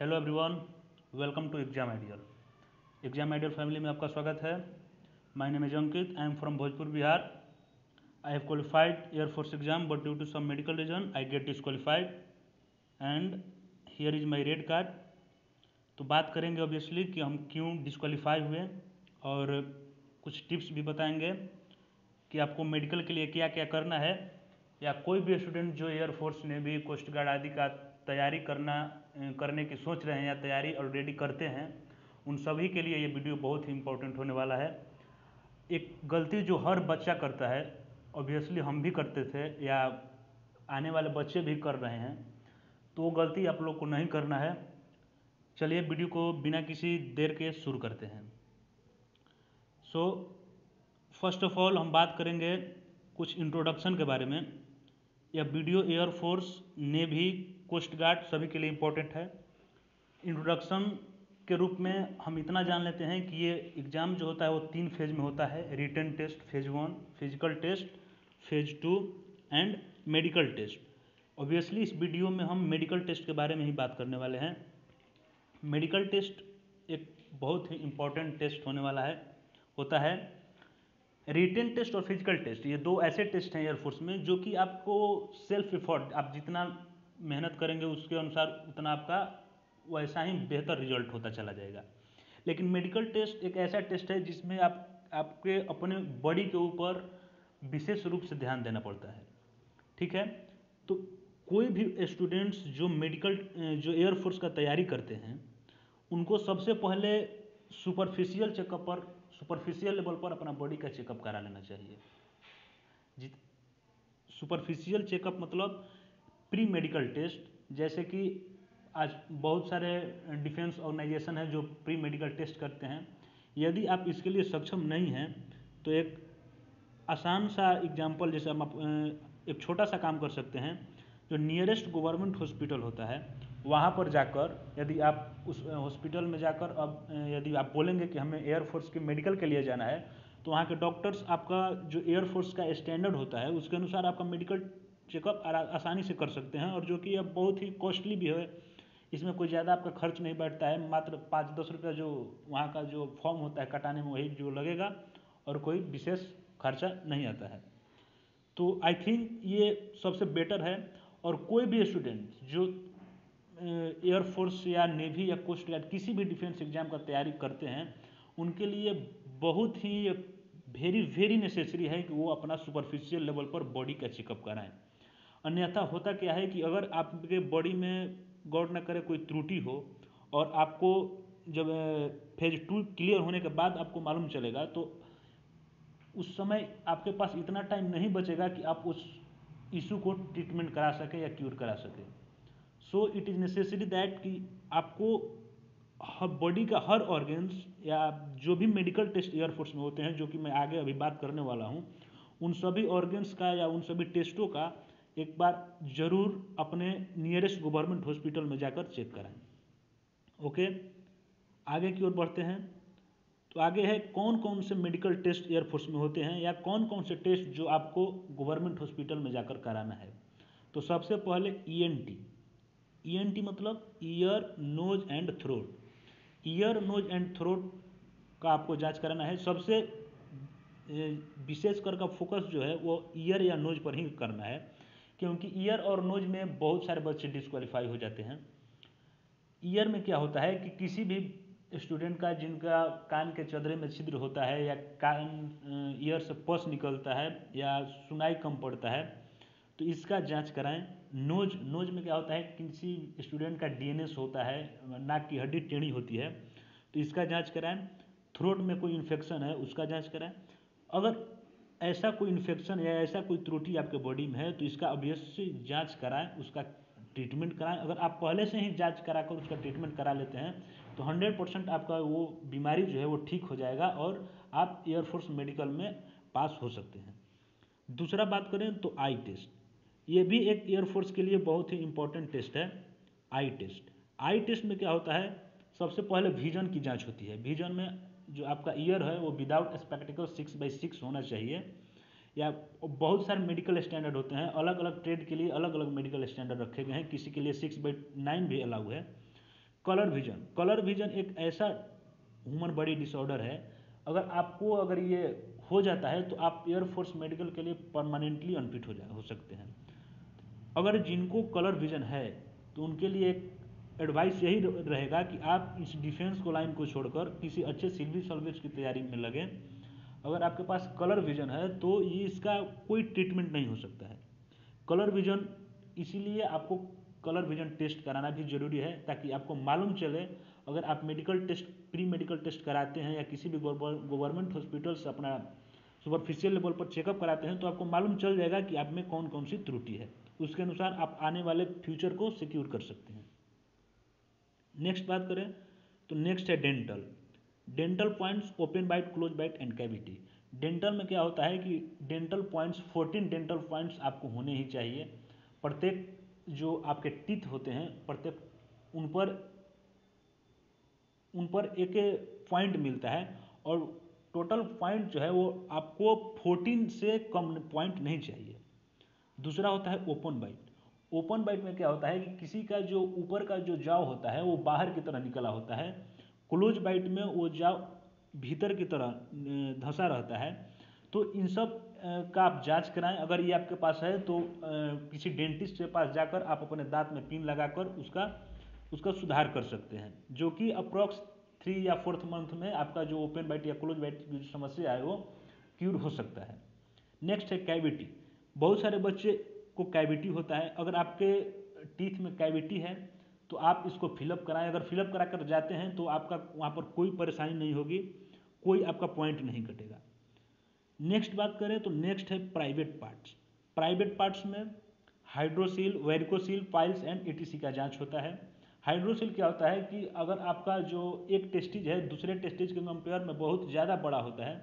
Hello everyone welcome to exam ideal exam ideal family में आपका स्वागत है। My name is Ankit I am from Bhojpur Bihar I have qualified air force exam but due to some medical reason I get disqualified and here is my red card तो बात करेंगे obviously कि हम क्यों disqualify हुए और कुछ tips भी बताएँगे कि आपको मेडिकल के लिए क्या क्या करना है। या कोई भी स्टूडेंट जो एयरफोर्स ने भी कोस्ट गार्ड आदि का तैयारी करना करने की सोच रहे हैं या तैयारी ऑलरेडी करते हैं, उन सभी के लिए ये वीडियो बहुत ही इम्पोर्टेंट होने वाला है। एक गलती जो हर बच्चा करता है ऑब्वियसली हम भी करते थे या आने वाले बच्चे भी कर रहे हैं तो वो गलती आप लोग को नहीं करना है। चलिए वीडियो को बिना किसी देर के शुरू करते हैं। सो फ़र्स्ट ऑफ़ ऑल हम बात करेंगे कुछ इंट्रोडक्शन के बारे में। यह video air force navy coast guard सभी के लिए इम्पोर्टेंट है। इंट्रोडक्शन के रूप में हम इतना जान लेते हैं कि ये एग्ज़ाम जो होता है वो तीन फ़ेज़ में होता है। Written test phase one physical test phase two and medical test obviously इस वीडियो में हम मेडिकल टेस्ट के बारे में ही बात करने वाले हैं। मेडिकल टेस्ट एक बहुत ही इम्पोर्टेंट टेस्ट होने वाला है, होता है। रिटेन टेस्ट और फ़िज़िकल टेस्ट, ये दो ऐसे टेस्ट हैं एयरफोर्स में, जो कि आपको सेल्फ एफर्ट, आप जितना मेहनत करेंगे उसके अनुसार उतना आपका वैसा ही बेहतर रिज़ल्ट होता चला जाएगा। लेकिन मेडिकल टेस्ट एक ऐसा टेस्ट है जिसमें आप, आपके अपने बॉडी के ऊपर विशेष रूप से ध्यान देना पड़ता है। ठीक है? तो कोई भी स्टूडेंट्स जो मेडिकल, जो एयरफोर्स का तैयारी करते हैं, उनको सबसे पहले सुपरफिशियल चेकअप पर सुपरफिशियल लेवल पर अपना बॉडी का चेकअप करा लेना चाहिए। जित सुपरफिशियल चेकअप मतलब प्री मेडिकल टेस्ट जैसे कि आज बहुत सारे डिफेंस ऑर्गेनाइजेशन हैं जो प्री मेडिकल टेस्ट करते हैं। यदि आप इसके लिए सक्षम नहीं हैं तो एक आसान सा एग्ज़ाम्पल जैसे हम एक छोटा सा काम कर सकते हैं, जो नियरेस्ट गवर्नमेंट हॉस्पिटल होता है। वहाँ पर जाकर यदि आप उस हॉस्पिटल में जाकर अब यदि आप बोलेंगे कि हमें एयरफोर्स के मेडिकल के लिए जाना है तो वहाँ के डॉक्टर्स आपका जो एयरफोर्स का स्टैंडर्ड होता है, उसके अनुसार आपका मेडिकल चेकअप आसानी से कर सकते हैं और जो कि अब बहुत ही कॉस्टली भी है। इसमें कोई ज़्यादा आपका खर्च नहीं बैठता है, मात्र पाँच दस रुपया जो वहाँ का जो फॉर्म होता है कटाने में वही जो लगेगा और कोई विशेष खर्चा नहीं आता है। तो आई थिंक ये सबसे बेटर है और कोई भी स्टूडेंट जो एयरफोर्स या नेवी या कोस्ट गार्ड किसी भी डिफेंस एग्ज़ाम का तैयारी करते हैं, उनके लिए बहुत ही वेरी वेरी नेसेसरी है कि वो अपना सुपरफिशियल लेवल पर बॉडी का चेकअप कराएँ। अन्यथा होता क्या है कि अगर आपके बॉडी में गौर न करे कोई त्रुटि हो और आपको जब फ़ेज़ टू क्लियर होने के बाद आपको मालूम चलेगा तो उस समय आपके पास इतना टाइम नहीं बचेगा कि आप उस इशू को ट्रीटमेंट करा सकें या क्यूर करा सकें। So it is necessary that कि आपको हर बॉडी का हर ऑर्गेन्स या जो भी मेडिकल टेस्ट एयरफोर्स में होते हैं, जो कि मैं आगे अभी बात करने वाला हूँ, उन सभी ऑर्गेन्स का या उन सभी टेस्टों का एक बार ज़रूर अपने नियरेस्ट गवर्नमेंट हॉस्पिटल में जाकर चेक कराएँ। ओके आगे की ओर बढ़ते हैं। तो आगे है कौन कौन से मेडिकल टेस्ट एयरफोर्स में होते हैं या कौन कौन से टेस्ट जो आपको गवर्नमेंट हॉस्पिटल में जाकर कराना है। तो सबसे पहले ईएनटी ईएनटी मतलब ear nose and throat ear nose and throat का आपको जाँच कराना है। सबसे विशेष कर का फोकस जो है, वो ईयर या नोज़ पर ही करना है। क्योंकि ईयर और नोज़ में बहुत सारे बच्चे डिस्क्वालीफाई हो जाते हैं। ईयर में क्या होता है कि किसी भी स्टूडेंट का, जिनका कान के चदरे में छिद्र होता है या कान ईयर से पस निकलता है या सुनाई कम पड़ता है तो इसका जाँच कराएँ। नोज़ नोज़ में क्या होता है, किसी स्टूडेंट का डीएनएस होता है, नाक की हड्डी टेढ़ी होती है तो इसका जाँच कराएँ थ्रोट में कोई इन्फेक्शन है, उसका जाँच कराएँ। अगर ऐसा कोई इन्फेक्शन या ऐसा कोई त्रुटि आपके बॉडी में है तो इसका अवश्य जाँच कराएँ, उसका ट्रीटमेंट कराएँ। अगर आप पहले से ही जाँच करा कर उसका ट्रीटमेंट करा लेते हैं तो हंड्रेड परसेंट आपका वो बीमारी जो है वो ठीक हो जाएगा और आप एयरफोर्स मेडिकल में पास हो सकते हैं। दूसरा बात करें तो आई टेस्ट ये भी एक एयरफोर्स के लिए बहुत ही इंपॉर्टेंट टेस्ट है आई टेस्ट आई टेस्ट में क्या होता है? सबसे पहले विजन की जाँच होती है। विजन में जो आपका ईयर है, वो without spectacle six by six होना चाहिए। या बहुत सारे मेडिकल स्टैंडर्ड होते हैं। अलग अलग ट्रेड के लिए अलग अलग मेडिकल स्टैंडर्ड रखे गए हैं। किसी के लिए सिक्स बाई नाइन भी अलाउ है। कलर विजन कलर विजन एक ऐसा ह्यूमन बॉडी डिसऑर्डर है। अगर आपको अगर ये हो जाता है तो आप एयरफोर्स मेडिकल के लिए परमानेंटली अनफिट हो जा, हो सकते हैं। अगर जिनको कलर विजन है तो उनके लिए एक एडवाइस यही रहेगा कि आप इस डिफेंस को लाइन को छोड़कर किसी अच्छे सिविल सर्विस की तैयारी में लगें। अगर आपके पास कलर विजन है तो ये इसका कोई ट्रीटमेंट नहीं हो सकता है। कलर विजन इसीलिए आपको कलर विजन टेस्ट कराना भी ज़रूरी है, ताकि आपको मालूम चले, अगर आप medical test pre medical test कराते हैं या किसी भी गवर्नमेंट हॉस्पिटल से अपना सुपरफिशियल लेवल पर चेकअप कराते हैं तो आपको मालूम चल जाएगा कि आप में कौन कौन सी त्रुटि है। उसके अनुसार आप आने वाले फ्यूचर को सिक्योर कर सकते हैं। नेक्स्ट बात करें तो नेक्स्ट है dental dental points open bite close bite and cavity dental में क्या होता है कि डेंटल पॉइंट्स 14 डेंटल पॉइंट्स आपको होने ही चाहिए। प्रत्येक जो आपके टीथ होते हैं, प्रत्येक उन पर उन पर एक पॉइंट मिलता है और टोटल पॉइंट जो है वो आपको 14 से कम पॉइंट नहीं चाहिए। दूसरा होता है ओपन बाइट ओपन बाइट में क्या होता है कि किसी का जो ऊपर का जो जाव होता है, वो बाहर की तरह निकला होता है। क्लोज बाइट में वो जाव भीतर की तरह धंसा रहता है। तो इन सब का आप जाँच कराएँ। अगर ये आपके पास है तो किसी डेंटिस्ट के पास जाकर आप अपने दांत में पिन लगाकर उसका उसका सुधार कर सकते हैं। जो कि अप्रॉक्स थ्री या फोर्थ मंथ में आपका जो ओपन बाइट या क्लोज बाइट की जो समस्या है, वो क्यूर हो सकता है। नेक्स्ट है कैविटी बहुत सारे बच्चे को कैविटी होता है। अगर आपके टीथ में कैविटी है तो आप इसको फिलअप कराएँ। अगर फिलअप करा कर जाते हैं तो आपका वहाँ पर कोई परेशानी नहीं होगी, कोई आपका पॉइंट नहीं कटेगा। नेक्स्ट बात करें तो नेक्स्ट है प्राइवेट पार्ट्स प्राइवेट पार्ट्स में hydrocele varicocele piles and etc का जाँच होता है। हाइड्रोसिल क्या होता है कि अगर आपका जो एक टेस्टिज है, दूसरे टेस्टिज के कंपेयर में बहुत ज़्यादा बड़ा होता है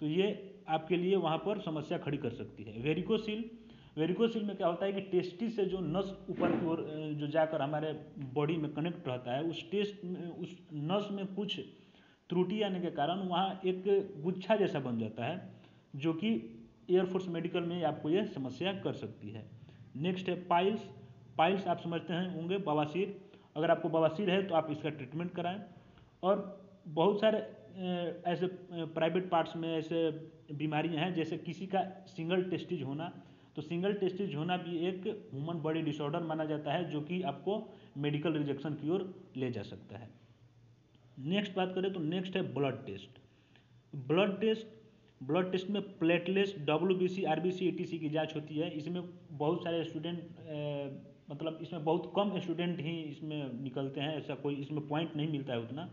तो ये आपके लिए वहाँ पर समस्या खड़ी कर सकती है। वेरिकोसिल वेरिकोसिल में क्या होता है कि टेस्टी से जो नस ऊपर की ओर जो जाकर हमारे बॉडी में कनेक्ट रहता है, उस टेस्ट उस नस में कुछ त्रुटि आने के कारण वहाँ एक गुच्छा जैसा बन जाता है, जो कि एयरफोर्स मेडिकल में आपको यह समस्या कर सकती है। नेक्स्ट है पाइल्स पाइल्स आप समझते हैं होंगे बवासीर अगर आपको बवासीर है तो आप इसका ट्रीटमेंट कराएँ। और बहुत सारे ऐसे प्राइवेट पार्ट्स में ऐसे बीमारियाँ हैं, जैसे किसी का सिंगल टेस्टिज होना तो सिंगल टेस्टिज होना भी एक ह्यूमन बॉडी डिसऑर्डर माना जाता है, जो कि आपको मेडिकल रिजेक्शन की ओर ले जा सकता है। नेक्स्ट बात करें तो नेक्स्ट है blood test blood test blood test में platelets W B C R B C A T C की जाँच होती है। इसमें बहुत सारे स्टूडेंट मतलब इसमें बहुत कम स्टूडेंट ही इसमें निकलते हैं, ऐसा कोई इसमें पॉइंट नहीं मिलता है उतना।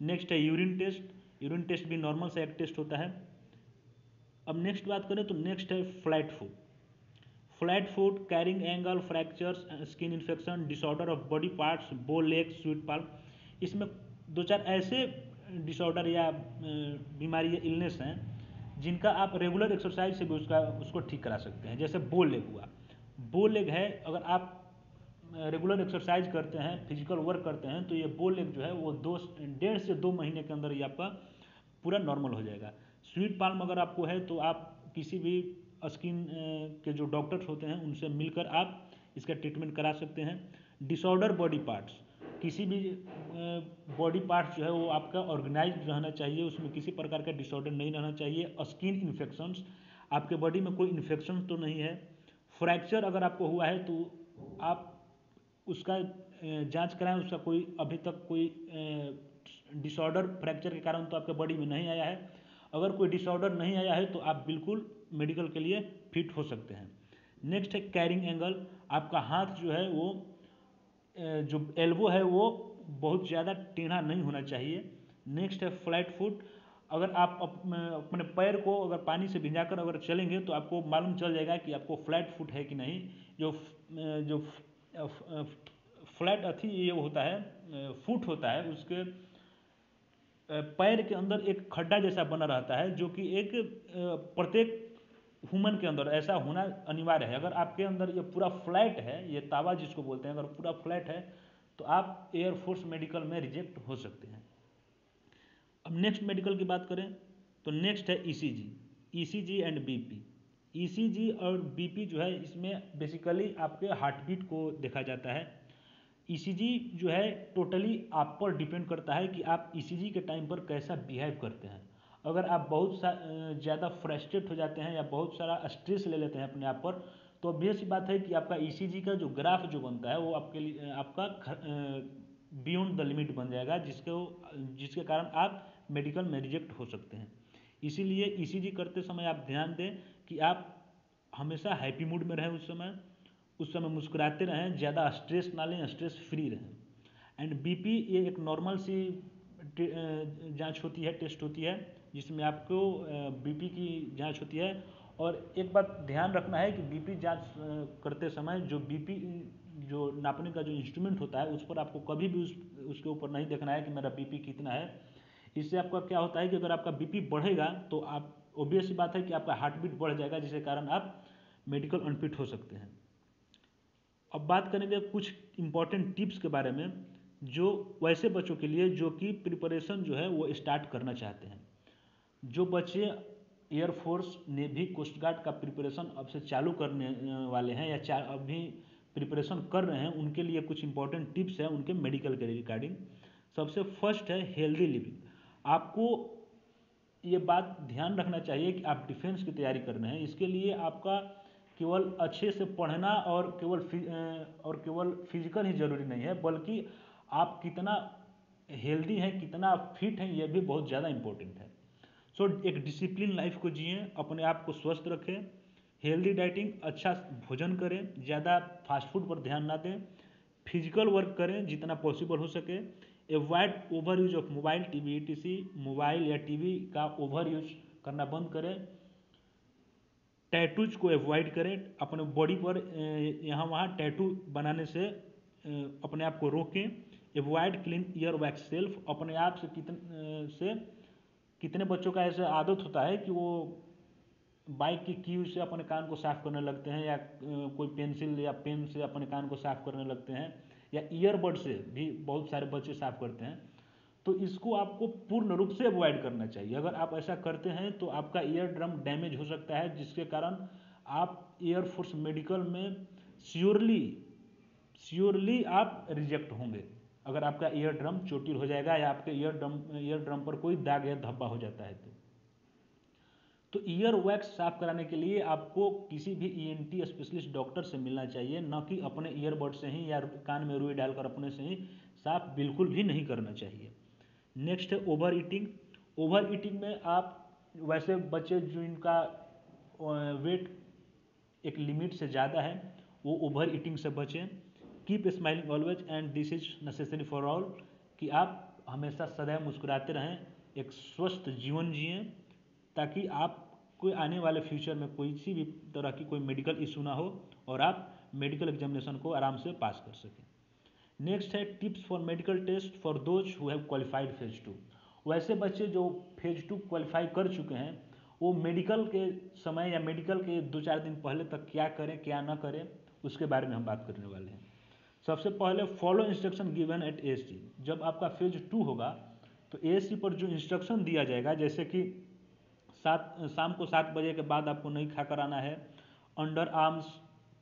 नेक्स्ट है यूरिन टेस्ट यूरिन टेस्ट भी नॉर्मल सा एक टेस्ट होता है। अब नेक्स्ट बात करें तो नेक्स्ट है flat foot flat foot carrying angle fractures skin infection disorder of body parts bow leg sweat palm इसमें दो चार ऐसे डिसऑर्डर या बीमारी या इलनेस हैं, जिनका आप रेगुलर एक्सरसाइज से भी उसका, उसको ठीक करा सकते हैं। जैसे बो लेग हुआ। बो लेग है, अगर आप रेगुलर एक्सरसाइज करते हैं फ़िज़िकल वर्क करते हैं तो ये बो लेग जो है वो दो, डेढ़ से दो महीने के अंदर ये आपका पूरा नॉर्मल हो जाएगा। स्वीट पाल्म अगर आपको है तो आप किसी भी स्किन के जो डॉक्टर्स होते हैं, उनसे मिलकर आप इसका ट्रीटमेंट करा सकते हैं। डिसऑर्डर बॉडी पार्ट्स, किसी भी बॉडी पार्ट्स जो है, वो आपका ऑर्गेनाइज रहना चाहिए, उसमें किसी प्रकार का डिसऑर्डर नहीं रहना चाहिए। स्किन इन्फेक्शंस, आपके बॉडी में कोई इन्फेक्शन तो नहीं है। फ्रैक्चर अगर आपको हुआ है तो आप उसका जाँच कराएँ, उसका कोई अभी तक कोई डिसऑर्डर, फ्रैक्चर के कारण तो आपके बॉडी में नहीं आया है। अगर कोई डिसऑर्डर नहीं आया है तो आप बिल्कुल मेडिकल के लिए फिट हो सकते हैं। नेक्स्ट है कैरिंग एंगल आपका हाथ जो है वो जो एल्बो है वो बहुत ज़्यादा टेढ़ा नहीं होना चाहिए। नेक्स्ट है फ्लैट फुट अगर आप अपने पैर को अगर पानी से भिंजाकर अगर चलेंगे तो आपको मालूम चल जाएगा कि आपको फ्लैट फुट है कि नहीं। जो जो फ्लैट अथी ये होता है फुट होता है, उसके पैर के अंदर एक खड्डा जैसा बना रहता है, जो कि एक प्रत्येक ह्यूमन के अंदर ऐसा होना अनिवार्य है। अगर आपके अंदर ये पूरा फ्लैट है, ये तावा जिसको बोलते हैं, अगर पूरा फ्लैट है तो आप एयरफोर्स मेडिकल में रिजेक्ट हो सकते हैं। अब नेक्स्ट मेडिकल की बात करें तो नेक्स्ट है ECG ECG and BP ECG और बीपी जो है, इसमें बेसिकली आपके हार्ट बीट को देखा जाता है। ईसीजी जो है टोटली आप पर डिपेंड करता है कि आप ईसीजी के टाइम पर कैसा बिहेव करते हैं। अगर आप बहुत सा ज़्यादा फ्रस्ट्रेट हो जाते हैं या बहुत सारा स्ट्रेस ले लेते हैं अपने आप पर तो ऑब्वियस बात है कि आपका ईसीजी का जो ग्राफ जो बनता है वो आपके लिए आपका बियॉन्ड द लिमिट बन जाएगा, जिसके जिसके कारण आप मेडिकल में रिजेक्ट हो सकते हैं। इसीलिए ईसीजी करते समय आप ध्यान दें कि आप हमेशा हैप्पी मूड में रहें उस समय उस समय मुस्कुराते रहें, ज़्यादा स्ट्रेस ना लें स्ट्रेस फ्री रहें। एंड बीपी ये एक नॉर्मल सी जाँच होती है टेस्ट होती है, जिसमें आपको बीपी की जाँच होती है। और एक बात ध्यान रखना है कि बीपी जाँच करते समय जो बीपी जो नापने का जो इंस्ट्रूमेंट होता है, उस पर आपको कभी भी उस, उसके ऊपर नहीं देखना है कि मेरा बीपी कितना है। इससे आपका क्या होता है कि अगर आपका बीपी बढ़ेगा तो आप ओबियस बात है कि आपका हार्ट बीट बढ़ जाएगा, जिसके कारण आप मेडिकल अनफिट हो सकते हैं। अब बात करेंगे कुछ इंपॉर्टेंट टिप्स के बारे में, जो वैसे बच्चों के लिए जो कि प्रिपरेशन जो है वो स्टार्ट करना चाहते हैं। जो बच्चे air force navy coast guard का प्रिपरेशन अब से चालू करने वाले हैं या अभी प्रिपरेशन कर रहे हैं, उनके लिए कुछ इंपॉर्टेंट टिप्स हैं उनके मेडिकल के रिगार्डिंग सबसे फ़र्स्ट है हेल्दी लिविंग आपको ये बात ध्यान रखना चाहिए कि आप डिफेंस की तैयारी कर रहे हैं। इसके लिए आपका केवल अच्छे से पढ़ना और केवल और केवल फ़िज़िकल ही ज़रूरी नहीं है बल्कि आप कितना हेल्दी हैं कितना फिट हैं यह भी बहुत ज़्यादा इम्पोर्टेंट है। सो so, एक डिसिप्लिन लाइफ को जिए अपने आप को स्वस्थ रखें हेल्दी डाइटिंग अच्छा भोजन करें ज़्यादा फास्ट फ़ूड पर ध्यान ना दें फ़िज़िकल वर्क करें जितना पॉसिबल हो सके avoid over use of mobile TV etc mobile या टीवी का ओवर यूज़ करना बंद करें टैटूज को एवॉइड करें, अपने बॉडी पर यहाँ वहाँ टैटू बनाने से अपने आप को रोकें। Avoid clean ear wax self अपने आप से कितने से कितने बच्चों का ऐसा आदत होता है कि वो बाइक की की से अपने कान को साफ़ करने लगते हैं या कोई पेंसिल या पेन से अपने कान को साफ़ करने लगते हैं या ईयरबड से भी बहुत सारे बच्चे साफ़ करते हैं। तो इसको आपको पूर्ण रूप से अवॉइड करना चाहिए। अगर आप ऐसा करते हैं तो आपका ईयर ड्रम डैमेज हो सकता है, जिसके कारण आप एयरफोर्स मेडिकल में श्योरली श्योरली आप रिजेक्ट होंगे। अगर आपका ईयर ड्रम चोटिल हो जाएगा या आपके ईयर ड्रम ईयर ड्रम पर कोई दाग या धब्बा हो जाता है तो। तो ईयर वैक्स साफ़ कराने के लिए आपको किसी भी ईएनटी स्पेशलिस्ट डॉक्टर से मिलना चाहिए, न कि अपने ईयरबड से ही या कान में रुई डालकर अपने से ही साफ़ बिल्कुल भी नहीं करना चाहिए। नेक्स्ट है ओवर ईटिंग ओवर ईटिंग में आप वैसे बच्चे जो इनका वेट एक लिमिट से ज़्यादा है, वो ओवर ईटिंग से बचें। Keep smiling always and this is necessary for all कि आप हमेशा सदैव मुस्कुराते रहें, एक स्वस्थ जीवन जिए, ताकि आप कोई आने वाले फ्यूचर में कोई सी भी तरह की कोई मेडिकल इशू ना हो और आप मेडिकल एग्जामिनेशन को आराम से पास कर सकें। नेक्स्ट है tips for medical test for those who have qualified phase two वैसे बच्चे जो फ़ेज़ टू क्वालिफाई कर चुके हैं, वो मेडिकल के समय या मेडिकल के दो चार दिन पहले तक क्या करें, क्या ना करें, उसके बारे में हम बात करने वाले हैं। सबसे पहले follow instruction given at a जब आपका फ़ेज़ टू होगा तो ए पर जो इंस्ट्रक्शन दिया जाएगा, जैसे कि सात, शाम को सात बजे के बाद आपको नहीं खा कर आना है under arms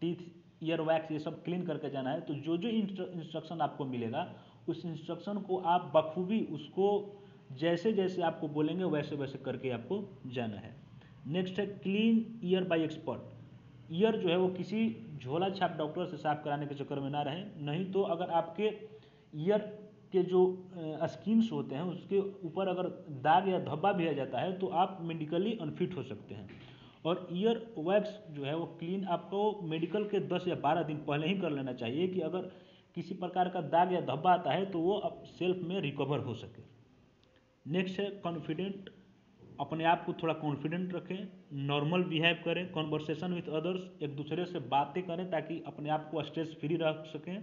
teeth ear wax ये सब क्लीन करके जाना है तो जो जो इंस्ट्रक्शन आपको मिलेगा, उस इंस्ट्रक्शन को आप बखूबी उसको जैसे जैसे आपको बोलेंगे वैसे वैसे करके आपको जाना है। नेक्स्ट है clean ear by expert ear जो है वो किसी झोला छाप डॉक्टर से साफ़ कराने के चक्कर में ना रहे, नहीं तो अगर आपके ईयर के जो स्किन्स होते हैं, उसके ऊपर अगर दाग या धब्बा भी आ जाता है तो आप मेडिकली अनफिट हो सकते हैं। और ईयर वैक्स जो है वो क्लीन आपको मेडिकल के 10 या 12 दिन पहले ही कर लेना चाहिए कि अगर किसी प्रकार का दाग या धब्बा आता है तो वो अब सेल्फ में रिकवर हो सके। नेक्स्ट है कॉन्फिडेंट अपने आप को थोड़ा कॉन्फिडेंट रखें नॉर्मल बिहेव करें कॉन्वर्सेशन विथ अदर्स एक दूसरे से बातें करें ताकि अपने आप को स्ट्रेस फ्री रख सकें।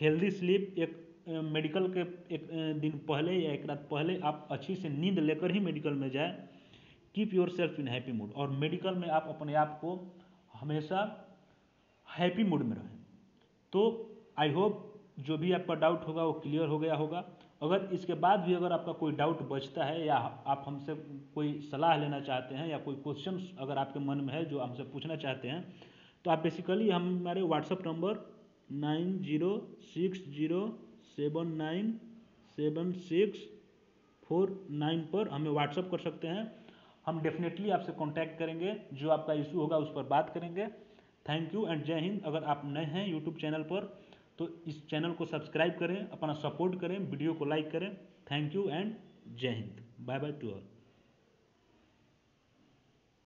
हेल्दी स्लीप एक मेडिकल के एक दिन पहले या एक रात पहले आप अच्छी से नींद लेकर ही मेडिकल में जाए। Keep your self in happy mood और मेडिकल में आप अपने आप को हमेशा हैप्पी मूड में रहें। तो आई होप जो भी आपका डाउट होगा, वो क्लियर हो गया होगा। अगर इसके बाद भी अगर आपका कोई डाउट बचता है या आप हमसे कोई सलाह लेना चाहते हैं या कोई क्वेश्चन अगर आपके मन में है जो हमसे पूछना चाहते हैं तो आप बेसिकली हमारे WhatsApp number nine zero six zero seven nine seven six four nine पर हमें व्हाट्सअप कर सकते हैं। हम डेफिनेटली आपसे कॉन्टैक्ट करेंगे, जो आपका इशू होगा उस पर बात करेंगे। थैंक यू एंड जय हिंद अगर आप नए हैं यूट्यूब चैनल पर तो इस चैनल को सब्सक्राइब करें, अपना सपोर्ट करें वीडियो को लाइक करें। थैंक यू एंड जय Hind bye bye to all